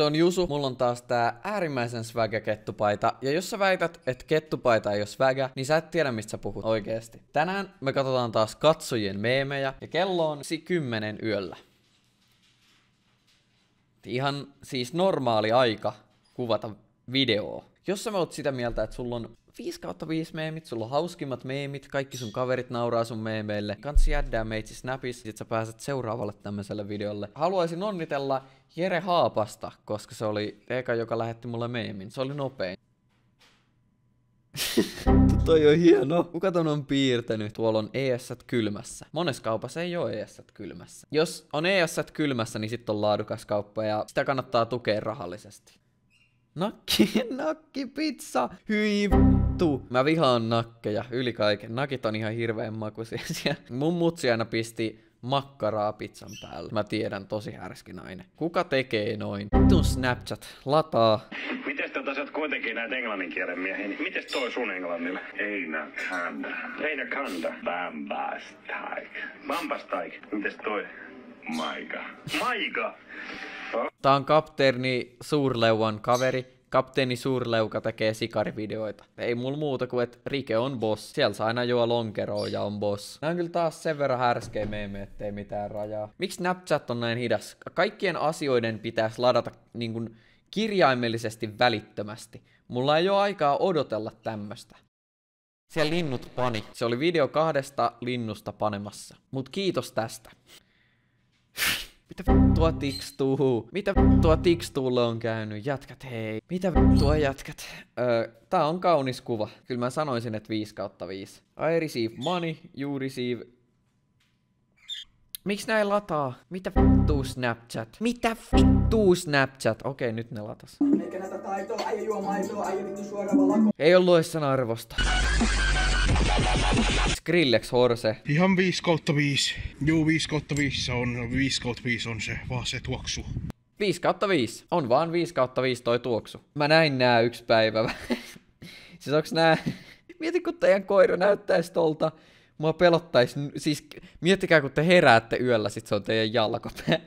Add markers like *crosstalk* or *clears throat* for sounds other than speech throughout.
Se on Jusu, mulla on taas tää äärimmäisen swagga kettupaita. Ja jos sä väität, että kettupaita ei ole swagga, niin sä et tiedä mistä sä puhut oikeesti. Tänään me katsotaan taas katsojien meemejä ja kello on si 10 yöllä. Ihan siis normaali aika kuvata videoa. Jos sä oot sitä mieltä, että sulla on 5 kautta 5 meemit, sulla on hauskimmat meemit, kaikki sun kaverit nauraa sun meemeille. Kansi jäddää meitsi snapis, sit sä pääset seuraavalle tämmöiselle videolle. Haluaisin onnitella Jere Haapasta, koska se oli eka, joka lähetti mulle meemin. Se oli nopein. *laughs* Toi on hieno. Kuka ton on piirtänyt? Tuolla on ES kylmässä. Monessa kaupassa ei ole ES kylmässä. Jos on ES kylmässä, niin sit on laadukas kauppa ja sitä kannattaa tukea rahallisesti. Nakki, *laughs* nakki pizza, hyi vittu. Mä vihaan nakkeja yli kaiken. Nakit on ihan hirveän makuisia. *laughs* Mun mutsi aina pisti makkaraa pizzan päälle. Mä tiedän, tosi härski nainen. Kuka tekee noin? Vitun Snapchat, lataa. Mites tota sä oot kuitenkin näitä englannin kielen miehiä, niin mites toi sun englannilla? Eina kanda. Eina kanda. Bambastaik. Bambastaik. Mites toi? Maika. Maika! Tää on kapteeni Suurleuan kaveri. Kapteeni Suurleuka tekee sikarivideoita. Ei mulla muuta kuin, että Rike on boss. Siellä saa aina juo lonkeroa ja on boss. Nää on kyllä taas sen verran härskeä meemme, ettei mitään rajaa. Miksi Snapchat on näin hidas? Kaikkien asioiden pitäisi ladata niin kuin kirjaimellisesti välittömästi. Mulla ei ole aikaa odotella tämmöstä. Siellä linnut pani. Se oli video kahdesta linnusta panemassa. Mut kiitos tästä. *laughs* Mitä vittua tikstuu? Mitä vittua tikstuulle on käynyt? Jätkät, hei. Mitä vittua jätkät? Öö, tää on kaunis kuva. Kyllä mä sanoisin, että 5 kautta 5. I receive money, you receive... Miksi näin lataa? Mitä vittuu Snapchat? Mitä vittuu Snapchat? Okei, nyt ne latas. Ei ollut edes sen arvosta. Skrillex Horse. Ihan 5 kautta 5. Juu, 5 kautta 5 se on. 5 kautta 5 on se, vaan se tuoksu. 5 kautta 5. On vaan 5 kautta 5 toi tuoksu. Mä näin nää yksi päivä. *laughs* siis onks nää... Mieti kun teidän koira näyttäis tolta. Mua pelottais... Siis miettikää kun te heräätte yöllä, sit se on teidän jalkopää.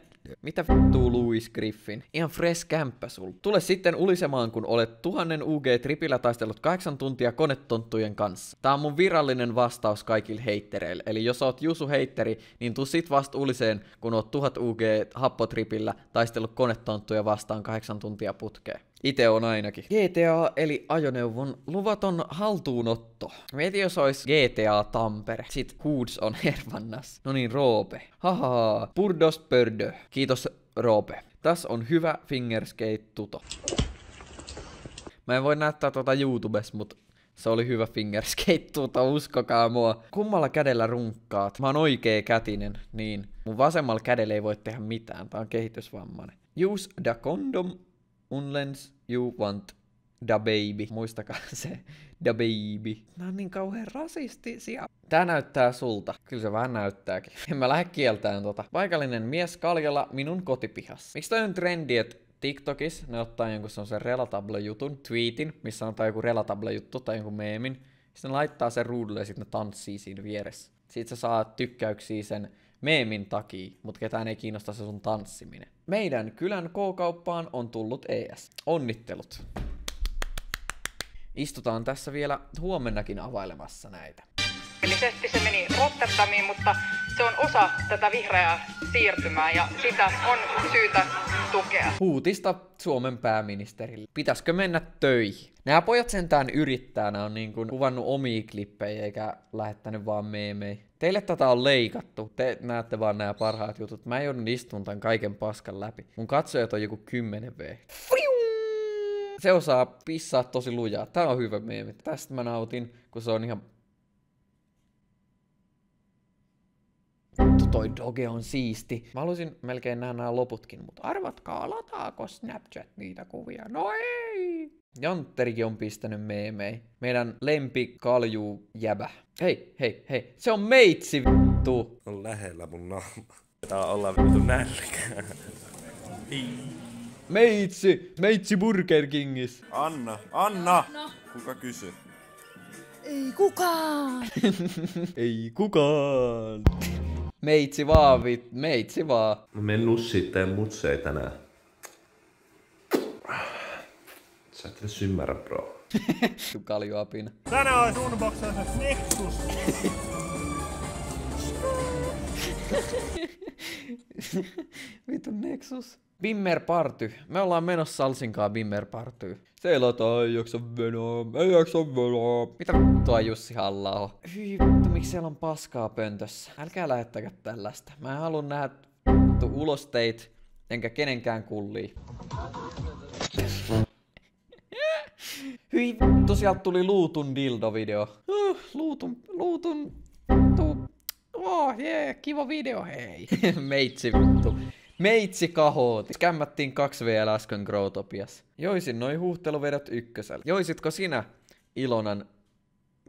Mitä vittuu Louis Griffin? Ihan fresh kämppä sul. Tule sitten ulisemaan, kun olet tuhannen UG-tripillä taistellut kahdeksan tuntia konetonttujen kanssa. Tää on mun virallinen vastaus kaikille heittereille. Eli jos oot Jusu heitteri, niin tuu sit vasta uliseen, kun oot tuhat UG-happotripillä taistellut konetonttuja vastaan kahdeksan tuntia putkeen. Ite on ainakin. GTA eli ajoneuvon luvaton haltuunotto. Mieti jos ois GTA Tampere. Sit Hoods on *laughs* Hervannas. No niin, Roope. Haha, purdos pördö. Kiitos Roope. Tässä on hyvä fingerskate tuto. Mä en voi näyttää tuota YouTubes, mut se oli hyvä fingerskate tuto, uskokaa mua. Kummalla kädellä runkkaat? Mä oon oikee kätinen, niin. Mun vasemmalla kädellä ei voi tehdä mitään, tää on kehitysvammainen. Use the condom unless you want the baby. Muistakaa *laughs* se, the baby. Nää on niin kauhean rasistisia. Tää näyttää sulta. Kyllä se vähän näyttääkin. *laughs* En mä lähde kieltään tota. Paikallinen mies kaljalla minun kotipihassa. Miksi toi on trendi, että TikTokissa ne ottaa jonkun sellaisen relatable-jutun, tweetin, missä on joku relatable-juttu tai jonkun meemin. Sitten ne laittaa sen ruudulle ja sitten ne tanssii siinä vieressä. Sitten sä saat tykkäyksiä sen meemin takia, mutta ketään ei kiinnosta se sun tanssiminen. Meidän kylän K-kauppaan on tullut ES. Onnittelut! Istutaan tässä vielä huomennakin availemassa näitä. Eli se meni Rotterdamiin, mutta se on osa tätä vihreää siirtymää ja sitä on syytä tukea. Huutista Suomen pääministerille. Pitäisikö mennä töihin? Nämä pojat sentään yrittää, nämä on niin kuin kuvannut omia klippejä eikä lähettänyt vaan meemejä. Teille tätä on leikattu. Te näette vaan nämä parhaat jutut. Mä joudun istumaan tämän kaiken paskan läpi. Mun katsojat on joku 10 V. Se osaa pissaa tosi lujaa. Tää on hyvä meemi. Tästä mä nautin, kun se on ihan Vittu toi doge on siisti. Mä haluaisin melkein nähdä nämä loputkin, mutta arvatkaa, lataako Snapchat niitä kuvia? No ei! Jantterikin on pistänyt meemei. Meidän lempi kalju jäbä. Hei, hei, hei. Se on meitsi vittu. On lähellä mun naama. Tää olla vittu nälkä. Meitsi! Meitsi Burger Kingis. Anna, Anna! Kuka kysyy? Ei kukaan! *laughs* Ei kukaan. Meitsi vaan, vit. Meitsi vaan. Mä menen nussiin teen mutsei tänään. Sä et edes ymmärrä, bro. *laughs* Kaljuapina. Tänään olisi unboxaisa Nexus. *laughs* Vitu Nexus. Bimmer Party. Me ollaan menossa Salsinkaan Bimmer Party. Seilataan, ei jaksa venoa, ei jaksa venoa. Mitä vittua Jussi halla Hyi vittu, miksi siellä on paskaa pöntössä? Älkää lähettäkö tällaista. Mä en halua nähdä vittu ulosteit, enkä kenenkään kullii. Hyi vittu, sieltä tuli Luutun dildo-video. Uh, luutun, luutun, vittu. Oh, jee, yeah, kiva video, hei. *laughs* Meitsi vittu. Meitsi kahooti. Kämmättiin kaksi vielä äsken Growtopias. Joisin noi huuhteluvedot ykkösellä. Joisitko sinä Ilonan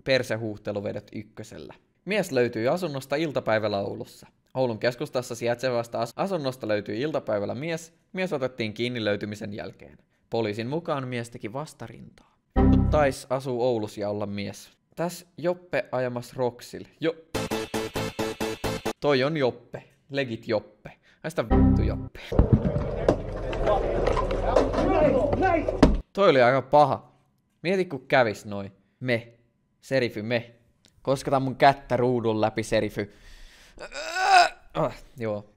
persehuuhteluvedot ykkösellä? Mies löytyi asunnosta iltapäivällä Oulussa. Oulun keskustassa sijaitsevasta as- asunnosta löytyi iltapäivällä mies. Mies otettiin kiinni löytymisen jälkeen. Poliisin mukaan mies teki vastarintaa. Tais asuu Oulussa ja olla mies. Täs Joppe ajamas Roxil. Jo... Toi on Joppe. Legit Joppe. Näistä vittu Joppe. Toi oli aika paha. Mieti kun kävis noin. Me. Serify me. Kosketa mun kättä ruudun läpi Serify. Ah, joo.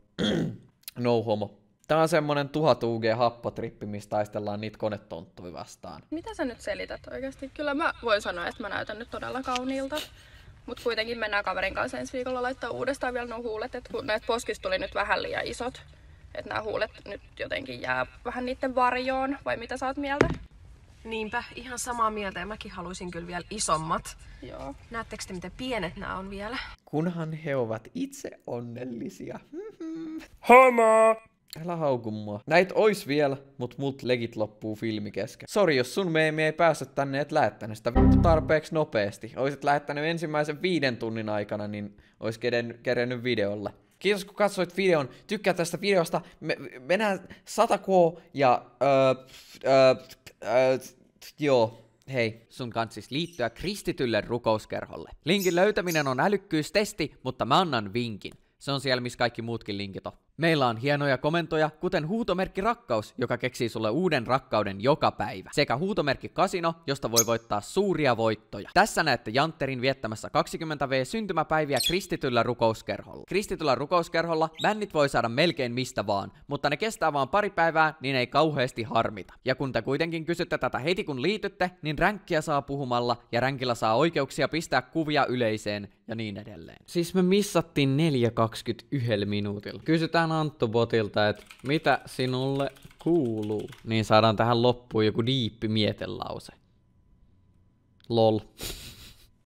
*clears throat* no homo. Tää on semmonen 1000 UG happotrippi, missä taistellaan niitä konetonttuja vastaan. Mitä sä nyt selität oikeasti? Kyllä mä voin sanoa, että mä näytän nyt todella kauniilta. Mutta kuitenkin mennään kaverin kanssa ensi viikolla laittaa uudestaan vielä nuo huulet, että kun näitä poskista tuli nyt vähän liian isot. Että nämä huulet nyt jotenkin jää vähän niiden varjoon, vai mitä sä oot mieltä? Niinpä, ihan samaa mieltä ja mäkin haluaisin kyllä vielä isommat. Joo. Näettekö te, miten pienet nämä on vielä? Kunhan he ovat itse onnellisia. *laughs* Homo! Älä hauku mua. Näit ois vielä, mut mut legit loppuu filmi kesken. Sori, jos sun meemi ei päässyt tänne, et lähettänyt sitä vittu tarpeeksi nopeasti. Oisit lähettänyt ensimmäisen viiden tunnin aikana, niin ois kerennyt videolle. Kiitos kun katsoit videon. Tykkää tästä videosta. Me, mennään 100k ja... Öö, öö, öö, joo. Hei, sun kans siis liittyä kristitylle rukouskerholle. Linkin löytäminen on älykkyystesti, mutta mä annan vinkin. Se on siellä, missä kaikki muutkin linkit on. Meillä on hienoja komentoja, kuten huutomerkki rakkaus, joka keksii sulle uuden rakkauden joka päivä. Sekä huutomerkki kasino, josta voi voittaa suuria voittoja. Tässä näette Jantterin viettämässä 20V syntymäpäiviä kristityllä rukouskerholla. Kristityllä rukouskerholla bändit voi saada melkein mistä vaan, mutta ne kestää vaan pari päivää, niin ei kauheasti harmita. Ja kun te kuitenkin kysytte tätä heti kun liitytte, niin ränkkiä saa puhumalla ja ränkillä saa oikeuksia pistää kuvia yleiseen ja niin edelleen. Siis me missattiin 4.21 minuutilla. Kysytään Anttu Botilta, että mitä sinulle kuuluu? Niin saadaan tähän loppuun joku diippi mietelause. Lol.